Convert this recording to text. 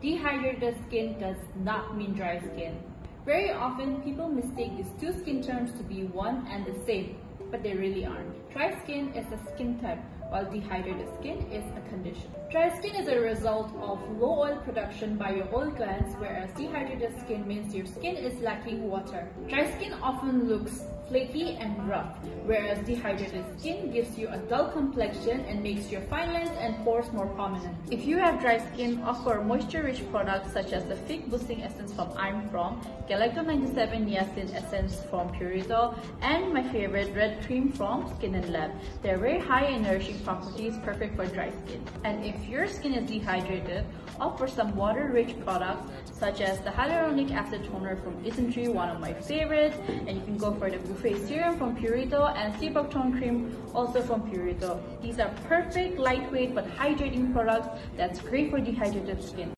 Dehydrated skin does not mean dry skin. Very often, people mistake these two skin terms to be one and the same, but they really aren't. Dry skin is a skin type, while dehydrated skin is a condition. Dry skin is a result of low oil production by your oil glands, whereas dehydrated skin means your skin is lacking water. Dry skin often looks flaky and rough, whereas dehydrated skin gives you a dull complexion and makes your fine lines and pores more prominent. If you have dry skin, offer moisture-rich products such as the Fig Boosting Essence from I'm From, Galacto 97 Niacin Essence from Purito, and my favorite Red Cream from Skin and Lab. They're very high in nourishing properties, perfect for dry skin. And if your skin is dehydrated, opt for some water-rich products such as the Hyaluronic Acid Toner from Isntree, one of my favorites, and you can go for the Face Serum from Purito and Sea Buckthorn Cream also from Purito. These are perfect, lightweight, but hydrating products that's great for dehydrated skin.